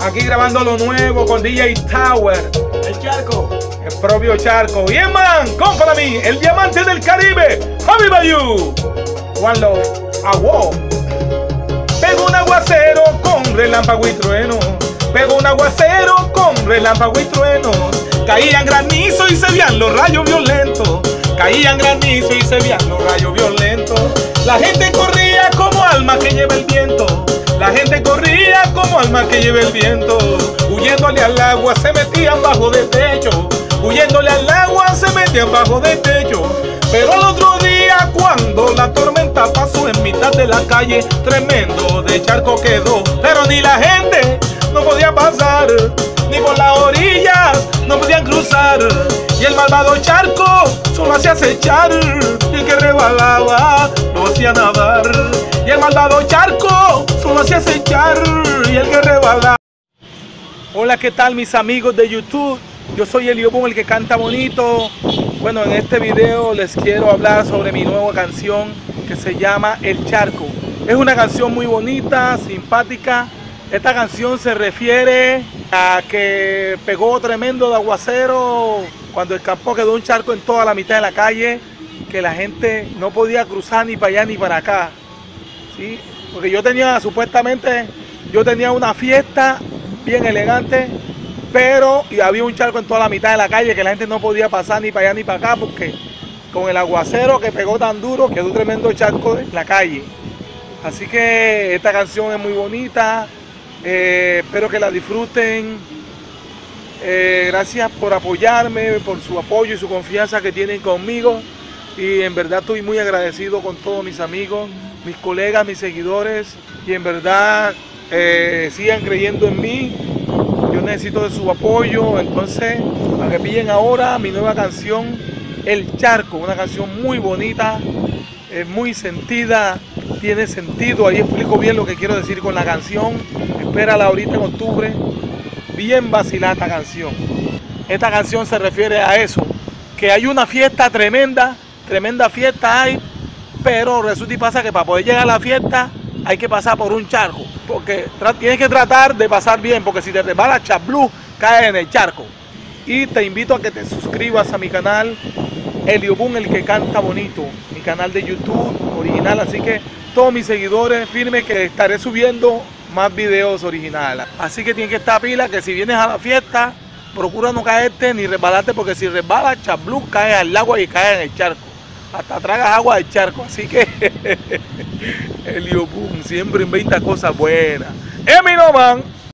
Aquí grabando lo nuevo con DJ Tower. El charco. El propio Charco. Bien, man, compra mí, el diamante del Caribe, Javi Bayou. One Love, Agua. Pego un aguacero con relámpago y trueno. Pego un aguacero con relámpago y trueno. Caían granizo y se veían los rayos violentos. Caían granizo y se veían los rayos violentos. La gente corría como alma que lleva el viento. La gente corría como alma que lleva el viento. Huyéndole al agua se metían bajo del techo. Huyéndole al agua se metían bajo del techo. Pero al otro día cuando la tormenta pasó en mitad de la calle, tremendo de charco quedó. Pero ni la gente no podía pasar, ni por las orillas no podían cruzar. Y el malvado charco solo hacía acechar, y el que rebalaba lo hacía nadar. Y el malvado charco acechar, y el que. Hola, ¿qué tal mis amigos de YouTube? Yo soy Elio Boom, el que canta bonito. Bueno, en este video les quiero hablar sobre mi nueva canción que se llama El Charco. Es una canción muy bonita, simpática. Esta canción se refiere a que pegó tremendo de aguacero cuando el campo quedó un charco en toda la mitad de la calle, que la gente no podía cruzar ni para allá ni para acá. ¿sí? Porque yo tenía, supuestamente, yo tenía una fiesta bien elegante, pero había un charco en toda la mitad de la calle que la gente no podía pasar ni para allá ni para acá porque con el aguacero que pegó tan duro quedó un tremendo charco en la calle. Así que esta canción es muy bonita, eh, espero que la disfruten. Eh, gracias por apoyarme, por su apoyo y su confianza que tienen conmigo. Y en verdad estoy muy agradecido con todos mis amigos, mis colegas, mis seguidores. Y en verdad eh, sigan creyendo en mí. Yo necesito de su apoyo. Entonces, para que pillen ahora mi nueva canción, El Charco. Una canción muy bonita, es muy sentida, tiene sentido. Ahí explico bien lo que quiero decir con la canción. Espérala ahorita en octubre. Bien vacilada esta canción. Esta canción se refiere a eso, que hay una fiesta tremenda, tremenda fiesta hay, pero resulta y pasa que para poder llegar a la fiesta hay que pasar por un charco, porque tienes que tratar de pasar bien, porque si te resbala Chablú, caes en el charco. Y te invito a que te suscribas a mi canal, Elio Boom, el que canta bonito, mi canal de YouTube original, así que todos mis seguidores firmes que estaré subiendo más videos originales. Así que tienes que estar pila que si vienes a la fiesta, procura no caerte ni resbalarte, porque si resbalas, Chablú, caes al agua y caes en el charco hasta tragas agua del charco. Así que Elio Boom siempre inventa cosas buenas. ¡Emino Man!